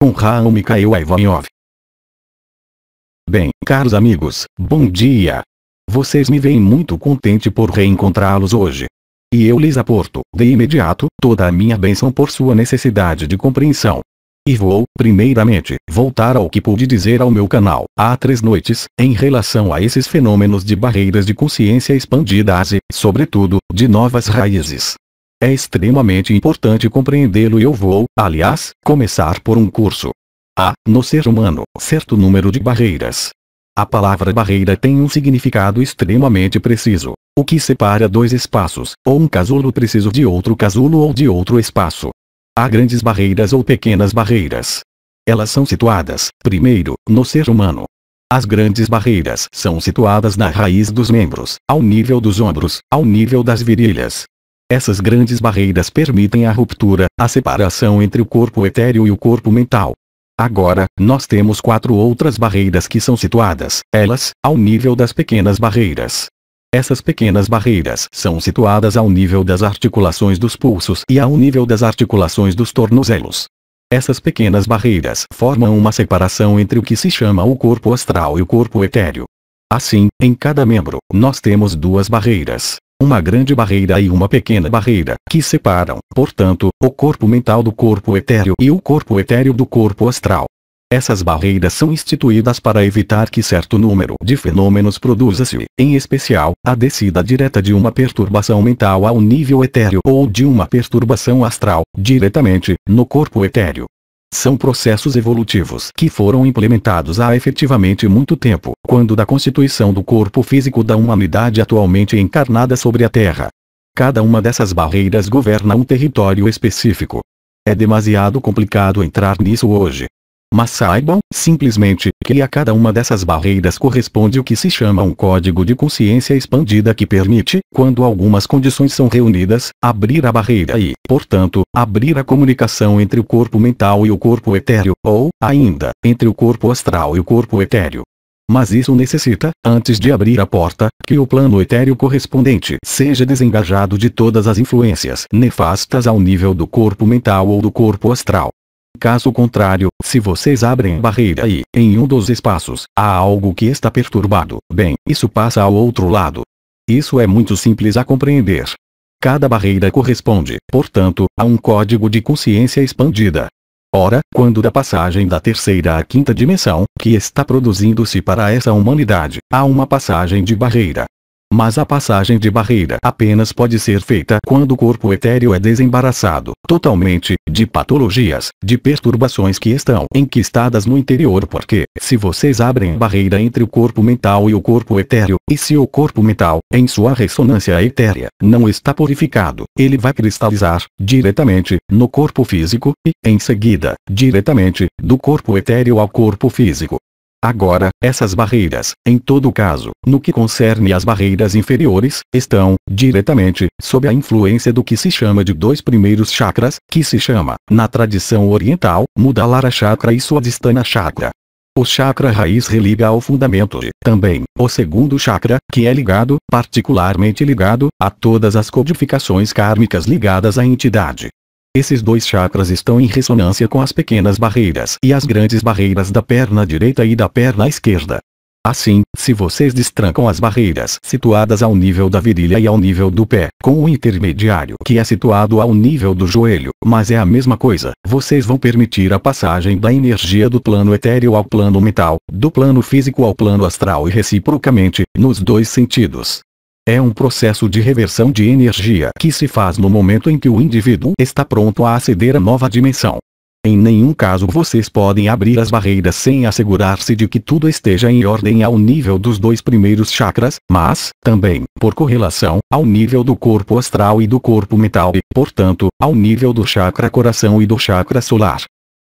com Raul Mikhail Ivanov. Bem, caros amigos, bom dia. Vocês me veem muito contente por reencontrá-los hoje. E eu lhes aporto, de imediato, toda a minha bênção por sua necessidade de compreensão. E vou, primeiramente, voltar ao que pude dizer ao meu canal, há três noites, em relação a esses fenômenos de barreiras de consciência expandidas e, sobretudo, de novas raízes. É extremamente importante compreendê-lo e eu vou, aliás, começar por um curso. Há, no ser humano, certo número de barreiras. A palavra barreira tem um significado extremamente preciso, o que separa dois espaços, ou um casulo preciso de outro casulo ou de outro espaço. Há grandes barreiras ou pequenas barreiras. Elas são situadas, primeiro, no ser humano. As grandes barreiras são situadas na raiz dos membros, ao nível dos ombros, ao nível das virilhas. Essas grandes barreiras permitem a ruptura, a separação entre o corpo etéreo e o corpo mental. Agora, nós temos quatro outras barreiras que são situadas, elas, ao nível das pequenas barreiras. Essas pequenas barreiras são situadas ao nível das articulações dos pulsos e ao nível das articulações dos tornozelos. Essas pequenas barreiras formam uma separação entre o que se chama o corpo astral e o corpo etéreo. Assim, em cada membro, nós temos duas barreiras, uma grande barreira e uma pequena barreira, que separam, portanto, o corpo mental do corpo etéreo e o corpo etéreo do corpo astral. Essas barreiras são instituídas para evitar que certo número de fenômenos produza-se, em especial, a descida direta de uma perturbação mental ao nível etéreo ou de uma perturbação astral, diretamente, no corpo etéreo. São processos evolutivos que foram implementados há efetivamente muito tempo, quando da constituição do corpo físico da humanidade atualmente encarnada sobre a Terra. Cada uma dessas barreiras governa um território específico. É demasiado complicado entrar nisso hoje, mas saibam, simplesmente, que a cada uma dessas barreiras corresponde o que se chama um código de consciência expandida que permite, quando algumas condições são reunidas, abrir a barreira e, portanto, abrir a comunicação entre o corpo mental e o corpo etéreo, ou, ainda, entre o corpo astral e o corpo etéreo. Mas isso necessita, antes de abrir a porta, que o plano etéreo correspondente seja desengajado de todas as influências nefastas ao nível do corpo mental ou do corpo astral. Caso contrário, se vocês abrem barreira e, em um dos espaços, há algo que está perturbado, bem, isso passa ao outro lado. Isso é muito simples a compreender. Cada barreira corresponde, portanto, a um código de consciência expandida. Ora, quando da passagem da terceira à quinta dimensão, que está produzindo-se para essa humanidade, há uma passagem de barreira, mas a passagem de barreira apenas pode ser feita quando o corpo etéreo é desembaraçado, totalmente, de patologias, de perturbações que estão enquistadas no interior porque, se vocês abrem barreira entre o corpo mental e o corpo etéreo, e se o corpo mental, em sua ressonância etérea, não está purificado, ele vai cristalizar, diretamente, no corpo físico, e, em seguida, diretamente, do corpo etéreo ao corpo físico. Agora, essas barreiras, em todo caso, no que concerne às barreiras inferiores, estão, diretamente, sob a influência do que se chama de dois primeiros chakras, que se chama, na tradição oriental, Mudalara Chakra e Swadhisthana Chakra. O chakra raiz religa ao fundamento e, também, o segundo chakra, que é ligado, particularmente ligado, a todas as codificações kármicas ligadas à entidade. Esses dois chakras estão em ressonância com as pequenas barreiras e as grandes barreiras da perna direita e da perna esquerda. Assim, se vocês destrancam as barreiras situadas ao nível da virilha e ao nível do pé, com o intermediário que é situado ao nível do joelho, mas é a mesma coisa, vocês vão permitir a passagem da energia do plano etéreo ao plano mental, do plano físico ao plano astral e reciprocamente, nos dois sentidos. É um processo de reversão de energia que se faz no momento em que o indivíduo está pronto a aceder à nova dimensão. Em nenhum caso vocês podem abrir as barreiras sem assegurar-se de que tudo esteja em ordem ao nível dos dois primeiros chakras, mas, também, por correlação, ao nível do corpo astral e do corpo mental e, portanto, ao nível do chakra coração e do chakra solar.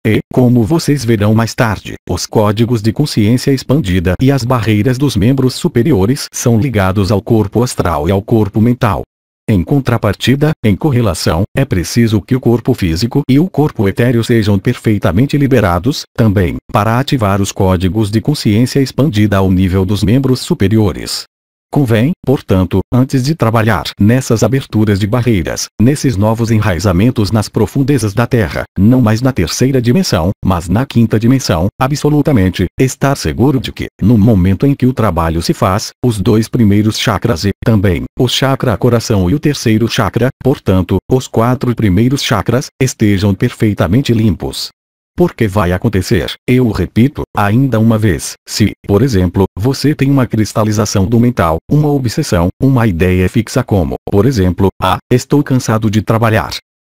E, como vocês verão mais tarde, os códigos de consciência expandida e as barreiras dos membros superiores são ligados ao corpo astral e ao corpo mental. Em contrapartida, em correlação, é preciso que o corpo físico e o corpo etéreo sejam perfeitamente liberados, também, para ativar os códigos de consciência expandida ao nível dos membros superiores. Convém, portanto, antes de trabalhar nessas aberturas de barreiras, nesses novos enraizamentos nas profundezas da Terra, não mais na terceira dimensão, mas na quinta dimensão, absolutamente, estar seguro de que, no momento em que o trabalho se faz, os dois primeiros chakras e, também, o chakra coração e o terceiro chakra, portanto, os quatro primeiros chakras, estejam perfeitamente limpos. Porque vai acontecer, eu repito, ainda uma vez, se, por exemplo, você tem uma cristalização do mental, uma obsessão, uma ideia fixa como, por exemplo, ah, estou cansado de trabalhar.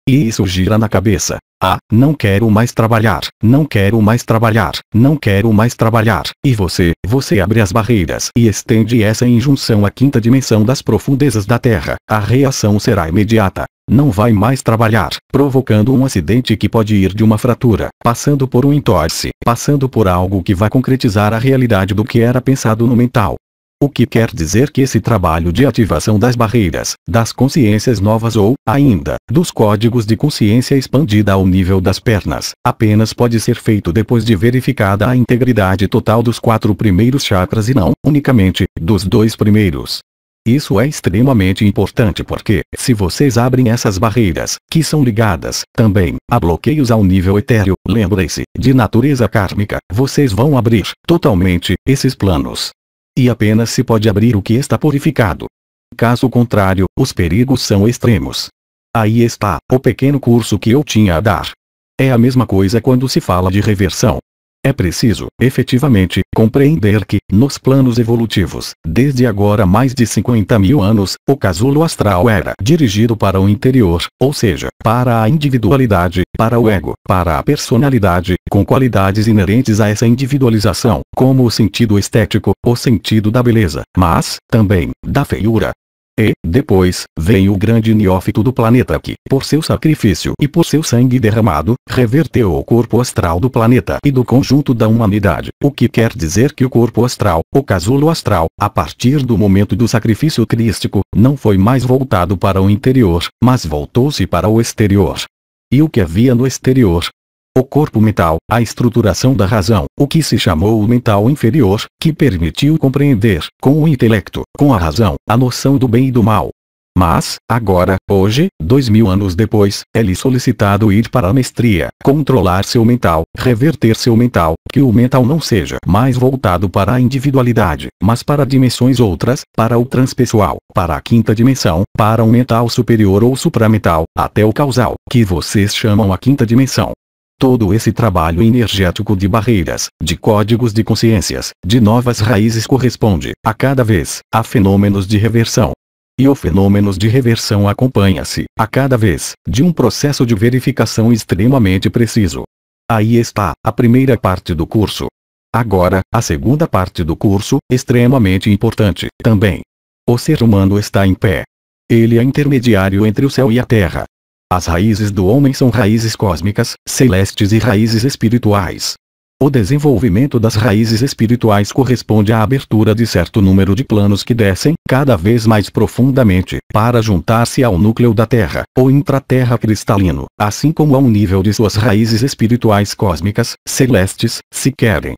E isso gira na cabeça. Ah, não quero mais trabalhar, não quero mais trabalhar, não quero mais trabalhar. E você, você abre as barreiras e estende essa injunção à quinta dimensão das profundezas da Terra. A reação será imediata não vai mais trabalhar, provocando um acidente que pode ir de uma fratura, passando por um entorse, passando por algo que vai concretizar a realidade do que era pensado no mental. O que quer dizer que esse trabalho de ativação das barreiras, das consciências novas ou, ainda, dos códigos de consciência expandida ao nível das pernas, apenas pode ser feito depois de verificada a integridade total dos quatro primeiros chakras e não, unicamente, dos dois primeiros. Isso é extremamente importante porque, se vocês abrem essas barreiras, que são ligadas, também, a bloqueios ao nível etéreo, lembrem-se, de natureza kármica, vocês vão abrir, totalmente, esses planos. E apenas se pode abrir o que está purificado. Caso contrário, os perigos são extremos. Aí está, o pequeno curso que eu tinha a dar. É a mesma coisa quando se fala de reversão. É preciso, efetivamente, compreender que, nos planos evolutivos, desde agora mais de 50 mil anos, o casulo astral era dirigido para o interior, ou seja, para a individualidade, para o ego, para a personalidade, com qualidades inerentes a essa individualização, como o sentido estético, o sentido da beleza, mas, também, da feiura, e, depois, vem o grande neófito do planeta que, por seu sacrifício e por seu sangue derramado, reverteu o corpo astral do planeta e do conjunto da humanidade. O que quer dizer que o corpo astral, o casulo astral, a partir do momento do sacrifício crístico, não foi mais voltado para o interior, mas voltou-se para o exterior. E o que havia no exterior, o corpo mental, a estruturação da razão, o que se chamou o mental inferior, que permitiu compreender, com o intelecto, com a razão, a noção do bem e do mal. Mas, agora, hoje, dois mil anos depois, é-lhe solicitado ir para a mestria, controlar seu mental, reverter seu mental, que o mental não seja mais voltado para a individualidade, mas para dimensões outras, para o transpessoal, para a quinta dimensão, para um mental superior ou supramental, até o causal, que vocês chamam a quinta dimensão. Todo esse trabalho energético de barreiras, de códigos de consciências, de novas raízes corresponde, a cada vez, a fenômenos de reversão. E o fenômenos de reversão acompanha-se, a cada vez, de um processo de verificação extremamente preciso. Aí está, a primeira parte do curso. Agora, a segunda parte do curso, extremamente importante, também. O ser humano está em pé. Ele é intermediário entre o céu e a terra. As raízes do homem são raízes cósmicas, celestes e raízes espirituais. O desenvolvimento das raízes espirituais corresponde à abertura de certo número de planos que descem, cada vez mais profundamente, para juntar-se ao núcleo da Terra, ou intraterra cristalino, assim como ao nível de suas raízes espirituais cósmicas, celestes, se querem.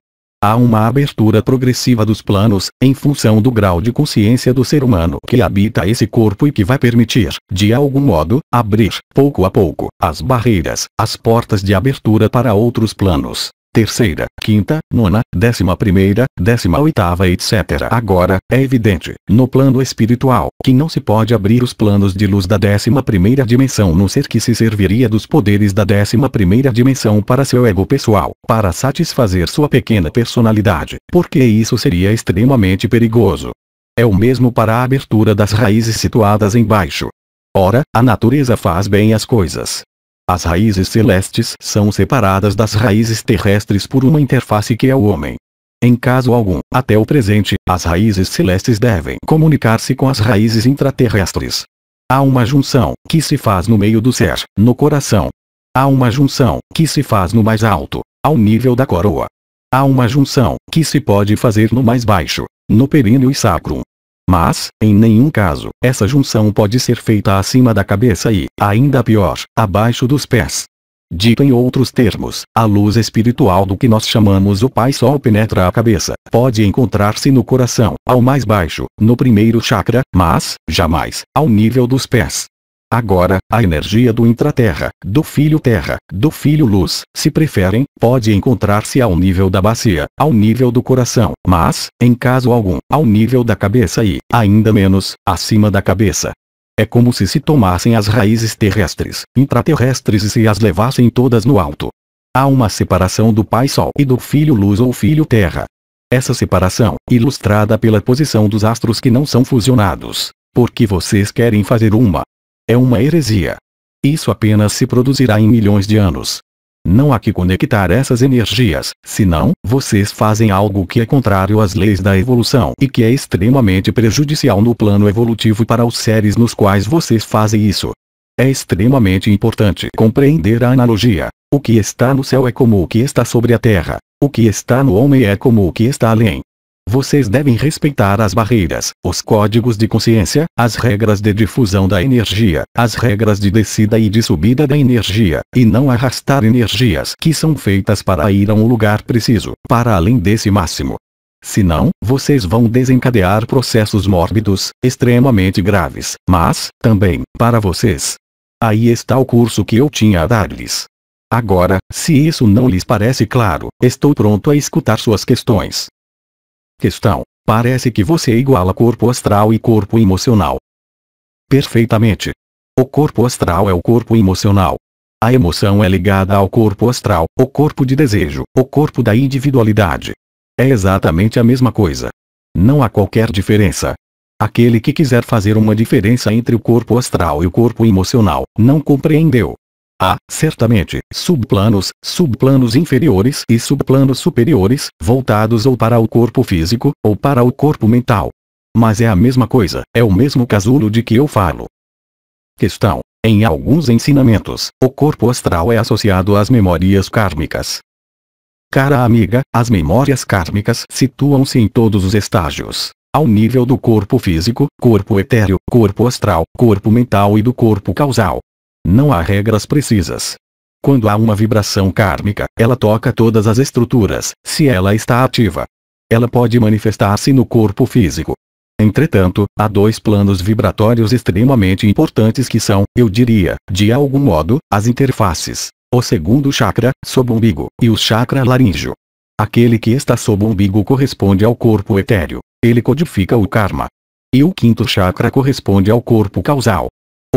Há uma abertura progressiva dos planos, em função do grau de consciência do ser humano que habita esse corpo e que vai permitir, de algum modo, abrir, pouco a pouco, as barreiras, as portas de abertura para outros planos terceira, quinta, nona, décima primeira, décima oitava etc. Agora, é evidente, no plano espiritual, que não se pode abrir os planos de luz da décima primeira dimensão no ser que se serviria dos poderes da décima primeira dimensão para seu ego pessoal, para satisfazer sua pequena personalidade, porque isso seria extremamente perigoso. É o mesmo para a abertura das raízes situadas embaixo. Ora, a natureza faz bem as coisas, as raízes celestes são separadas das raízes terrestres por uma interface que é o homem. Em caso algum, até o presente, as raízes celestes devem comunicar-se com as raízes intraterrestres. Há uma junção, que se faz no meio do ser, no coração. Há uma junção, que se faz no mais alto, ao nível da coroa. Há uma junção, que se pode fazer no mais baixo, no períneo e sacrum. Mas, em nenhum caso, essa junção pode ser feita acima da cabeça e, ainda pior, abaixo dos pés. Dito em outros termos, a luz espiritual do que nós chamamos o Pai Sol penetra a cabeça, pode encontrar-se no coração, ao mais baixo, no primeiro chakra, mas, jamais, ao nível dos pés. Agora, a energia do intraterra, do filho terra, do filho luz, se preferem, pode encontrar-se ao nível da bacia, ao nível do coração, mas, em caso algum, ao nível da cabeça e, ainda menos, acima da cabeça. É como se se tomassem as raízes terrestres, intraterrestres e se as levassem todas no alto. Há uma separação do Pai Sol e do Filho Luz ou Filho Terra. Essa separação, ilustrada pela posição dos astros que não são fusionados, porque vocês querem fazer uma. É uma heresia. Isso apenas se produzirá em milhões de anos. Não há que conectar essas energias, senão, vocês fazem algo que é contrário às leis da evolução e que é extremamente prejudicial no plano evolutivo para os seres nos quais vocês fazem isso. É extremamente importante compreender a analogia. O que está no céu é como o que está sobre a terra. O que está no homem é como o que está além. Vocês devem respeitar as barreiras, os códigos de consciência, as regras de difusão da energia, as regras de descida e de subida da energia, e não arrastar energias que são feitas para ir a um lugar preciso, para além desse máximo. Senão, vocês vão desencadear processos mórbidos, extremamente graves, mas, também, para vocês. Aí está o curso que eu tinha a dar-lhes. Agora, se isso não lhes parece claro, estou pronto a escutar suas questões. Questão: Parece que você iguala corpo astral e corpo emocional. Perfeitamente. O corpo astral é o corpo emocional. A emoção é ligada ao corpo astral, o corpo de desejo, o corpo da individualidade. É exatamente a mesma coisa. Não há qualquer diferença. Aquele que quiser fazer uma diferença entre o corpo astral e o corpo emocional, não compreendeu. Há, certamente, subplanos, subplanos inferiores e subplanos superiores, voltados ou para o corpo físico, ou para o corpo mental. Mas é a mesma coisa, é o mesmo casulo de que eu falo. Questão. Em alguns ensinamentos, o corpo astral é associado às memórias kármicas. Cara amiga, as memórias kármicas situam-se em todos os estágios. Ao nível do corpo físico, corpo etéreo, corpo astral, corpo mental e do corpo causal. Não há regras precisas. Quando há uma vibração kármica, ela toca todas as estruturas, se ela está ativa. Ela pode manifestar-se no corpo físico. Entretanto, há dois planos vibratórios extremamente importantes que são, eu diria, de algum modo, as interfaces. O segundo chakra, sob o umbigo, e o chakra laríngeo. Aquele que está sob o umbigo corresponde ao corpo etéreo. Ele codifica o karma. E o quinto chakra corresponde ao corpo causal.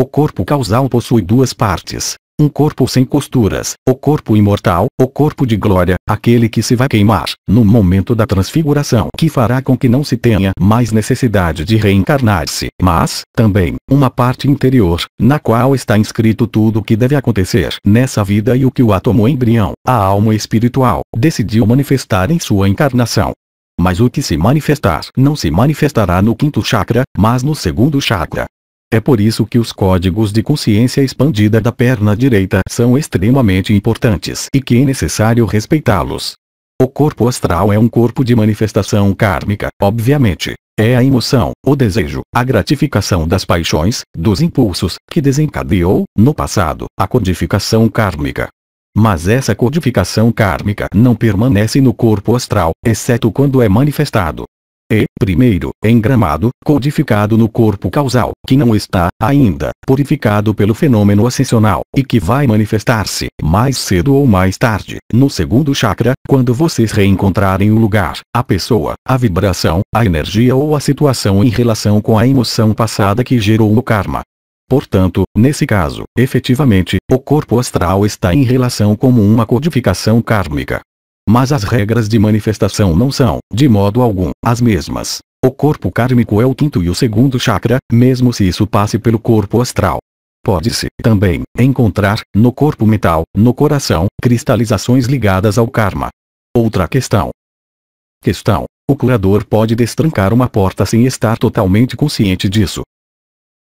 O corpo causal possui duas partes. Um corpo sem costuras, o corpo imortal, o corpo de glória, aquele que se vai queimar, no momento da transfiguração, que fará com que não se tenha mais necessidade de reencarnar-se, mas, também, uma parte interior, na qual está inscrito tudo o que deve acontecer nessa vida e o que o átomo embrião, a alma espiritual, decidiu manifestar em sua encarnação. Mas o que se manifestar não se manifestará no quinto chakra, mas no segundo chakra. É por isso que os códigos de consciência expandida da perna direita são extremamente importantes e que é necessário respeitá-los. O corpo astral é um corpo de manifestação kármica, obviamente. É a emoção, o desejo, a gratificação das paixões, dos impulsos, que desencadeou, no passado, a codificação kármica. Mas essa codificação kármica não permanece no corpo astral, exceto quando é manifestado e, primeiro, engramado, codificado no corpo causal, que não está, ainda, purificado pelo fenômeno ascensional, e que vai manifestar-se, mais cedo ou mais tarde, no segundo chakra, quando vocês reencontrarem o lugar, a pessoa, a vibração, a energia ou a situação em relação com a emoção passada que gerou o karma. Portanto, nesse caso, efetivamente, o corpo astral está em relação como uma codificação kármica. Mas as regras de manifestação não são, de modo algum, as mesmas. O corpo kármico é o quinto e o segundo chakra, mesmo se isso passe pelo corpo astral. Pode-se, também, encontrar, no corpo mental, no coração, cristalizações ligadas ao karma. Outra questão. Questão. O curador pode destrancar uma porta sem estar totalmente consciente disso.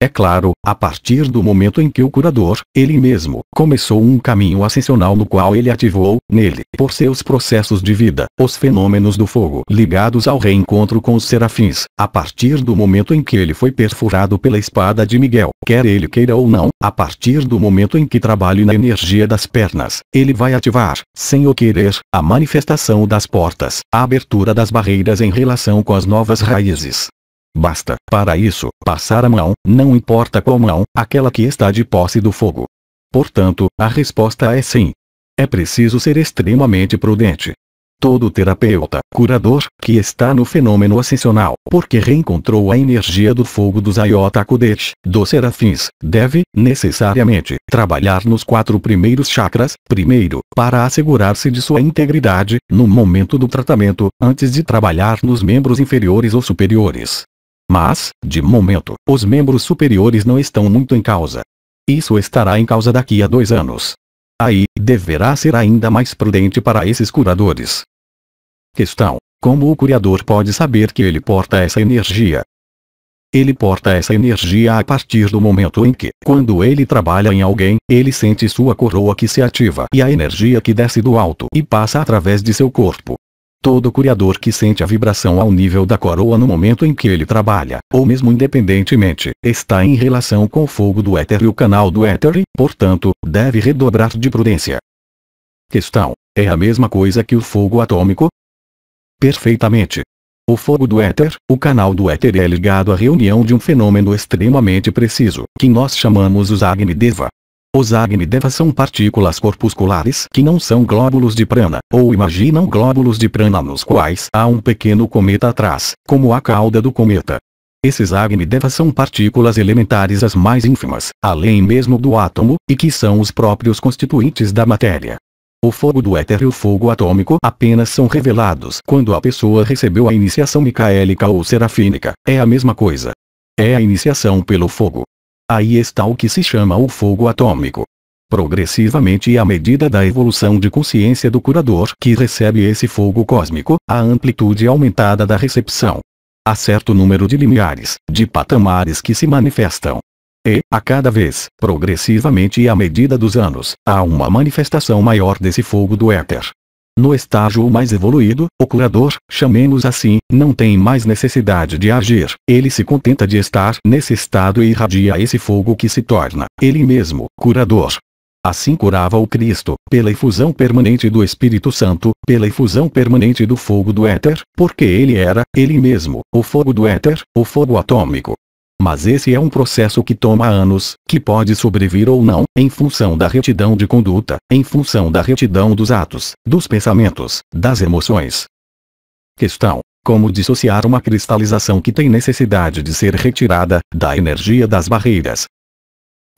É claro, a partir do momento em que o curador, ele mesmo, começou um caminho ascensional no qual ele ativou, nele, por seus processos de vida, os fenômenos do fogo ligados ao reencontro com os serafins, a partir do momento em que ele foi perfurado pela espada de Miguel, quer ele queira ou não, a partir do momento em que trabalhe na energia das pernas, ele vai ativar, sem o querer, a manifestação das portas, a abertura das barreiras em relação com as novas raízes. Basta, para isso, passar a mão, não importa qual mão, aquela que está de posse do fogo. Portanto, a resposta é sim. É preciso ser extremamente prudente. Todo terapeuta, curador, que está no fenômeno ascensional, porque reencontrou a energia do fogo dos Ayota Kodesh, dos serafins, deve, necessariamente, trabalhar nos quatro primeiros chakras, primeiro, para assegurar-se de sua integridade, no momento do tratamento, antes de trabalhar nos membros inferiores ou superiores. Mas, de momento, os membros superiores não estão muito em causa. Isso estará em causa daqui a dois anos. Aí, deverá ser ainda mais prudente para esses curadores. Questão: Como o curador pode saber que ele porta essa energia? Ele porta essa energia a partir do momento em que, quando ele trabalha em alguém, ele sente sua coroa que se ativa e a energia que desce do alto e passa através de seu corpo. Todo criador que sente a vibração ao nível da coroa no momento em que ele trabalha, ou mesmo independentemente, está em relação com o fogo do éter e o canal do éter e, portanto, deve redobrar de prudência. Questão: É a mesma coisa que o fogo atômico? Perfeitamente. O fogo do éter, o canal do éter é ligado à reunião de um fenômeno extremamente preciso, que nós chamamos os Agni Deva. Os Agnidevas são partículas corpusculares que não são glóbulos de prana, ou imaginam glóbulos de prana nos quais há um pequeno cometa atrás, como a cauda do cometa. Esses Agnidevas são partículas elementares as mais ínfimas, além mesmo do átomo, e que são os próprios constituintes da matéria. O fogo do éter e o fogo atômico apenas são revelados quando a pessoa recebeu a iniciação micaélica ou serafínica, é a mesma coisa. É a iniciação pelo fogo. Aí está o que se chama o fogo atômico. Progressivamente à medida da evolução de consciência do curador que recebe esse fogo cósmico, a amplitude aumentada da recepção. Há certo número de limiares, de patamares que se manifestam. E, a cada vez, progressivamente e à medida dos anos, há uma manifestação maior desse fogo do éter. No estágio mais evoluído, o curador, chamemos assim, não tem mais necessidade de agir, ele se contenta de estar nesse estado e irradia esse fogo que se torna, ele mesmo, curador. Assim curava o Cristo, pela efusão permanente do Espírito Santo, pela efusão permanente do fogo do éter, porque ele era, ele mesmo, o fogo do éter, o fogo atômico. Mas esse é um processo que toma anos, que pode sobrevir ou não, em função da retidão de conduta, em função da retidão dos atos, dos pensamentos, das emoções. Questão: Como dissociar uma cristalização que tem necessidade de ser retirada, da energia das barreiras?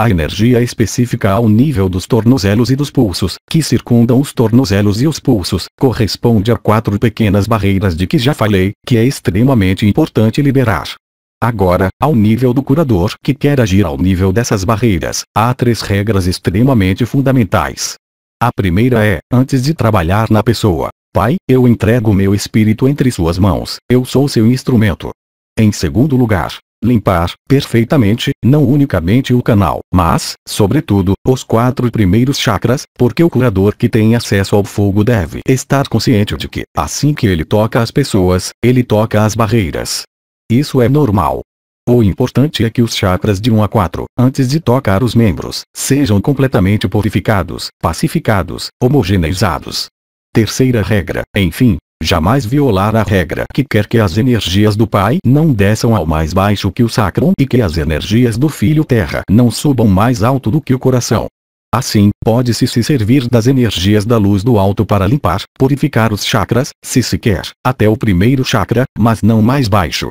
A energia específica ao nível dos tornozelos e dos pulsos, que circundam os tornozelos e os pulsos, corresponde a quatro pequenas barreiras de que já falei, que é extremamente importante liberar. Agora, ao nível do curador que quer agir ao nível dessas barreiras, há três regras extremamente fundamentais. A primeira é, antes de trabalhar na pessoa, Pai, eu entrego meu espírito entre suas mãos, eu sou seu instrumento. Em segundo lugar, limpar, perfeitamente, não unicamente o canal, mas, sobretudo, os quatro primeiros chakras, porque o curador que tem acesso ao fogo deve estar consciente de que, assim que ele toca as pessoas, ele toca as barreiras. Isso é normal. O importante é que os chakras de 1 a 4, antes de tocar os membros, sejam completamente purificados, pacificados, homogeneizados. Terceira regra, enfim, jamais violar a regra que quer que as energias do Pai não desçam ao mais baixo que o sacrum e que as energias do Filho Terra não subam mais alto do que o coração. Assim, pode-se se servir das energias da luz do alto para limpar, purificar os chakras, se se quer, até o primeiro chakra, mas não mais baixo.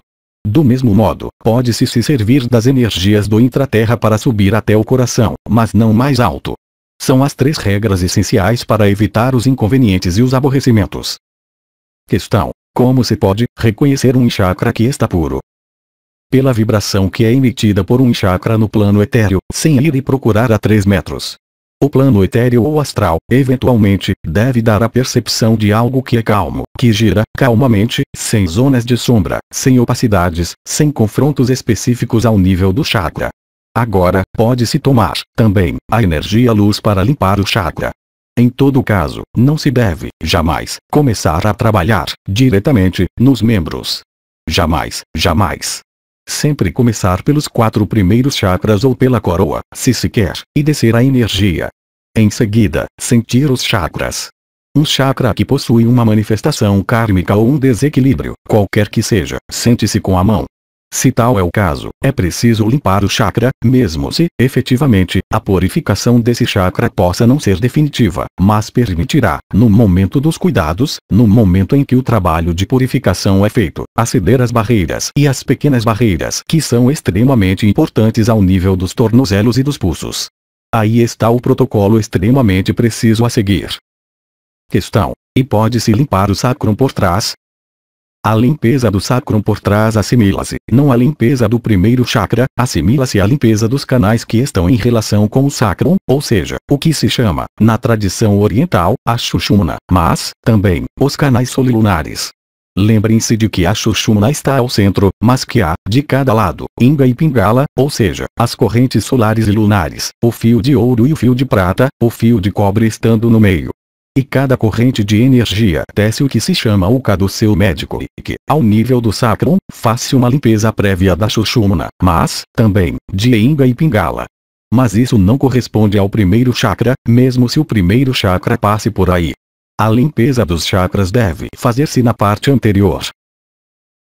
Do mesmo modo, pode-se se servir das energias do intraterra para subir até o coração, mas não mais alto. São as três regras essenciais para evitar os inconvenientes e os aborrecimentos. Questão: Como se pode reconhecer um chakra que está puro? Pela vibração que é emitida por um chakra no plano etéreo, sem ir e procurar a 3 metros. O plano etéreo ou astral, eventualmente, deve dar a percepção de algo que é calmo, que gira, calmamente, sem zonas de sombra, sem opacidades, sem confrontos específicos ao nível do chakra. Agora, pode-se tomar, também, a energia luz para limpar o chakra. Em todo caso, não se deve, jamais, começar a trabalhar, diretamente, nos membros. Jamais, jamais. Sempre começar pelos quatro primeiros chakras ou pela coroa, se se quer, e descer a energia. Em seguida, sentir os chakras. Um chakra que possui uma manifestação kármica ou um desequilíbrio, qualquer que seja, sente-se com a mão, se tal é o caso, é preciso limpar o chakra, mesmo se, efetivamente, a purificação desse chakra possa não ser definitiva, mas permitirá, no momento dos cuidados, no momento em que o trabalho de purificação é feito, aceder às barreiras e às pequenas barreiras que são extremamente importantes ao nível dos tornozelos e dos pulsos. Aí está o protocolo extremamente preciso a seguir. Questão. E pode-se limpar o sacrum por trás, a limpeza do sacrum por trás assimila-se, não a limpeza do primeiro chakra, assimila-se a limpeza dos canais que estão em relação com o sacrum, ou seja, o que se chama, na tradição oriental, a Shushumna, mas, também, os canais solilunares. Lembrem-se de que a Shushumna está ao centro, mas que há, de cada lado, Inga e Pingala, ou seja, as correntes solares e lunares, o fio de ouro e o fio de prata, o fio de cobre estando no meio. E cada corrente de energia tece o que se chama o K do seu médico e que, ao nível do sacrum, faz uma limpeza prévia da Shushumna, mas, também, de Inga e Pingala. Mas isso não corresponde ao primeiro chakra, mesmo se o primeiro chakra passe por aí. A limpeza dos chakras deve fazer-se na parte anterior.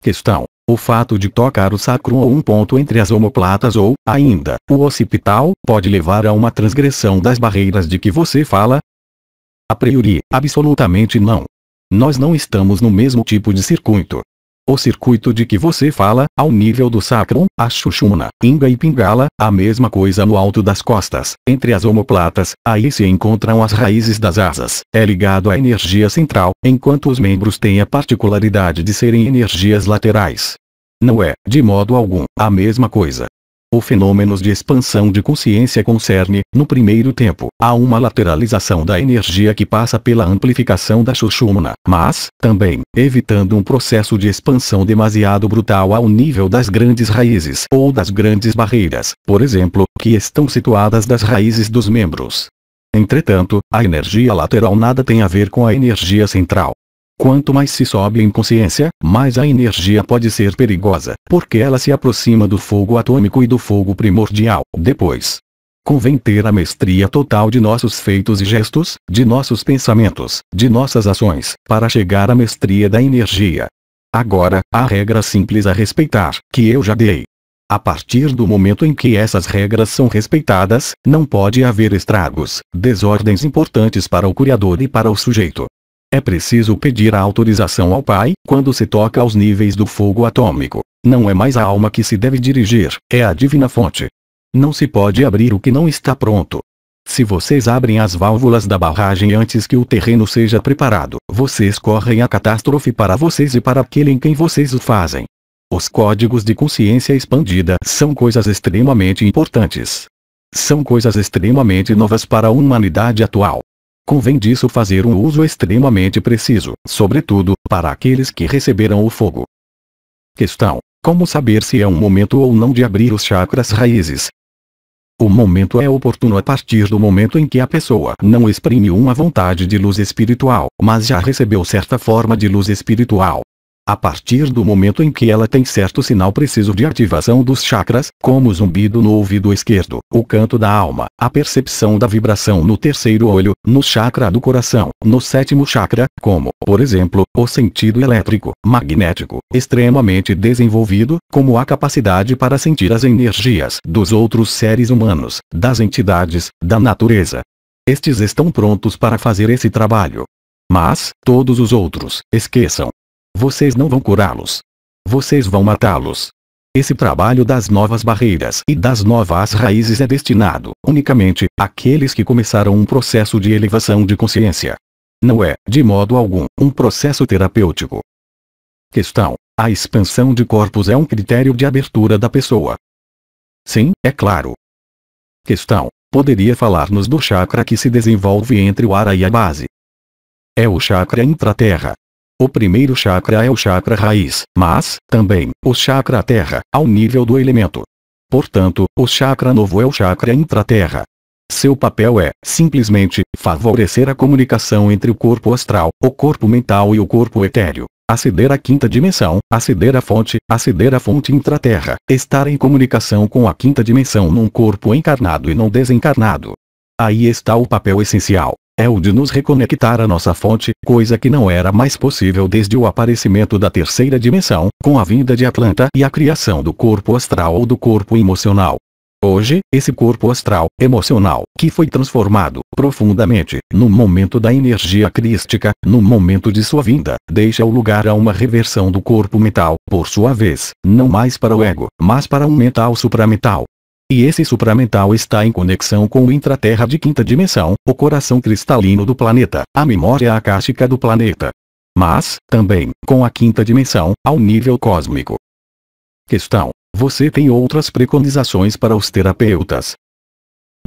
Questão. O fato de tocar o sacrum ou um ponto entre as omoplatas ou, ainda, o occipital, pode levar a uma transgressão das barreiras de que você fala, a priori, absolutamente não. Nós não estamos no mesmo tipo de circuito. O circuito de que você fala, ao nível do sacrum, a chuchuna, inga e pingala, a mesma coisa no alto das costas, entre as omoplatas, aí se encontram as raízes das asas, é ligado à energia central, enquanto os membros têm a particularidade de serem energias laterais. Não é, de modo algum, a mesma coisa. O fenômenos de expansão de consciência concerne, no primeiro tempo, a uma lateralização da energia que passa pela amplificação da Sushumna, mas, também, evitando um processo de expansão demasiado brutal ao nível das grandes raízes ou das grandes barreiras, por exemplo, que estão situadas das raízes dos membros. Entretanto, a energia lateral nada tem a ver com a energia central. Quanto mais se sobe em consciência, mais a energia pode ser perigosa, porque ela se aproxima do fogo atômico e do fogo primordial. Depois, convém ter a mestria total de nossos feitos e gestos, de nossos pensamentos, de nossas ações, para chegar à mestria da energia. Agora, a regra simples a respeitar, que eu já dei. A partir do momento em que essas regras são respeitadas, não pode haver estragos, desordens importantes para o Criador e para o sujeito. É preciso pedir a autorização ao Pai, quando se toca aos níveis do fogo atômico. Não é mais a alma que se deve dirigir, é a divina fonte. Não se pode abrir o que não está pronto. Se vocês abrem as válvulas da barragem antes que o terreno seja preparado, vocês correm a catástrofe para vocês e para aquele em quem vocês o fazem. Os códigos de consciência expandida são coisas extremamente importantes. São coisas extremamente novas para a humanidade atual. Convém disso fazer um uso extremamente preciso, sobretudo, para aqueles que receberam o fogo. Questão. Como saber se é um momento ou não de abrir os chakras raízes? O momento é oportuno a partir do momento em que a pessoa não exprime uma vontade de luz espiritual, mas já recebeu certa forma de luz espiritual. A partir do momento em que ela tem certo sinal preciso de ativação dos chakras, como zumbido no ouvido esquerdo, o canto da alma, a percepção da vibração no terceiro olho, no chakra do coração, no sétimo chakra, como, por exemplo, o sentido elétrico, magnético, extremamente desenvolvido, como a capacidade para sentir as energias dos outros seres humanos, das entidades, da natureza. Estes estão prontos para fazer esse trabalho. Mas, todos os outros, esqueçam, vocês não vão curá-los. Vocês vão matá-los. Esse trabalho das novas barreiras e das novas raízes é destinado, unicamente, àqueles que começaram um processo de elevação de consciência. Não é, de modo algum, um processo terapêutico. Questão. A expansão de corpos é um critério de abertura da pessoa. Sim, é claro. Questão. Poderia falar-nos do chakra que se desenvolve entre o ar e a base. É o chakra intraterra. O primeiro chakra é o chakra raiz, mas, também, o chakra terra, ao nível do elemento. Portanto, o chakra novo é o chakra intraterra. Seu papel é, simplesmente, favorecer a comunicação entre o corpo astral, o corpo mental e o corpo etéreo. Aceder à quinta dimensão, aceder à fonte, aceder à fonte intraterra, estar em comunicação com a quinta dimensão num corpo encarnado e não desencarnado. Aí está o papel essencial. É o de nos reconectar à nossa fonte, coisa que não era mais possível desde o aparecimento da terceira dimensão, com a vinda de Atlanta e a criação do corpo astral ou do corpo emocional. Hoje, esse corpo astral, emocional, que foi transformado, profundamente, no momento da energia crística, no momento de sua vinda, deixa o lugar a uma reversão do corpo mental, por sua vez, não mais para o ego, mas para um mental supramental. E esse supramental está em conexão com o intraterra de quinta dimensão, o coração cristalino do planeta, a memória akáshica do planeta. Mas, também, com a quinta dimensão, ao nível cósmico. Questão. Você tem outras preconizações para os terapeutas?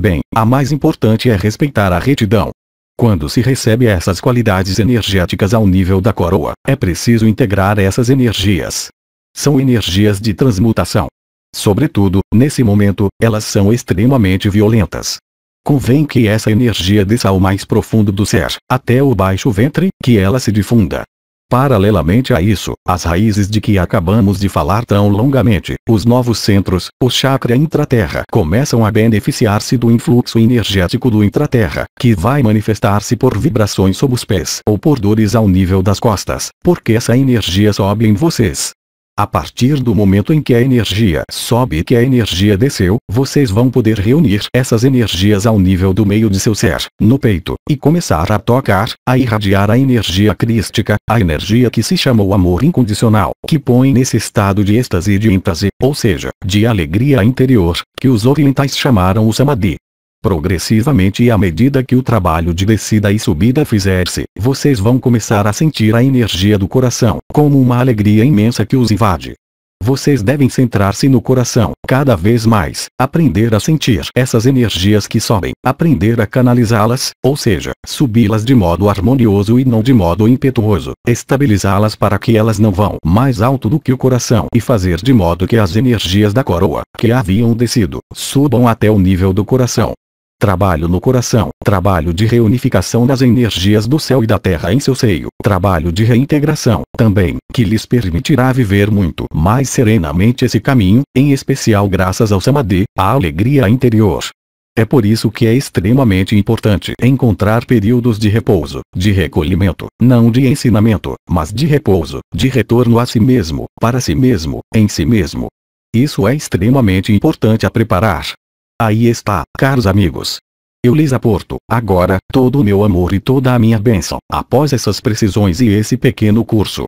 Bem, a mais importante é respeitar a retidão. Quando se recebe essas qualidades energéticas ao nível da coroa, é preciso integrar essas energias. São energias de transmutação. Sobretudo, nesse momento, elas são extremamente violentas. Convém que essa energia desça ao mais profundo do ser, até o baixo ventre, que ela se difunda. Paralelamente a isso, as raízes de que acabamos de falar tão longamente, os novos centros, o chakra intraterra, começam a beneficiar-se do influxo energético do intraterra, que vai manifestar-se por vibrações sob os pés ou por dores ao nível das costas, porque essa energia sobe em vocês. A partir do momento em que a energia sobe e que a energia desceu, vocês vão poder reunir essas energias ao nível do meio de seu ser, no peito, e começar a tocar, a irradiar a energia crística, a energia que se chamou amor incondicional, que põe nesse estado de êxtase e de êntase, ou seja, de alegria interior, que os orientais chamaram o samadhi. Progressivamente e à medida que o trabalho de descida e subida fizer-se, vocês vão começar a sentir a energia do coração, como uma alegria imensa que os invade. Vocês devem centrar-se no coração, cada vez mais, aprender a sentir essas energias que sobem, aprender a canalizá-las, ou seja, subi-las de modo harmonioso e não de modo impetuoso, estabilizá-las para que elas não vão mais alto do que o coração e fazer de modo que as energias da coroa, que haviam descido, subam até o nível do coração. Trabalho no coração, trabalho de reunificação das energias do céu e da terra em seu seio, trabalho de reintegração, também, que lhes permitirá viver muito mais serenamente esse caminho, em especial graças ao Samadhi, a alegria interior. É por isso que é extremamente importante encontrar períodos de repouso, de recolhimento, não de ensinamento, mas de repouso, de retorno a si mesmo, para si mesmo, em si mesmo. Isso é extremamente importante a preparar, Aí está, caros amigos. Eu lhes aporto, agora, todo o meu amor e toda a minha bênção, após essas precisões e esse pequeno curso.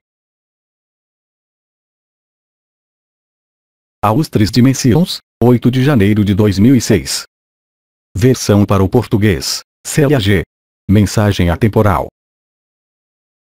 Aos Três Dimensões, 8 de janeiro de 2006. Versão para o português, CLAG. Mensagem atemporal.